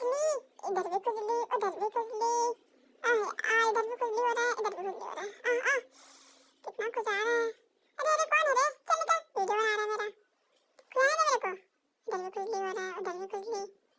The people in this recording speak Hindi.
खुजली इधर भी खुजली उधर भी खुजली आ आ, इधर भी खुजली हो रहा है, इधर भी खुजली हो रहा है। आ आ कितना खुजा रहा है। अरे अरे, कौन है रे? चल निकल। वीडियो बना रहा है मेरा। खुजाने है मेरे को। इधर भी खुजली हो रहा है, उधर भी खुजली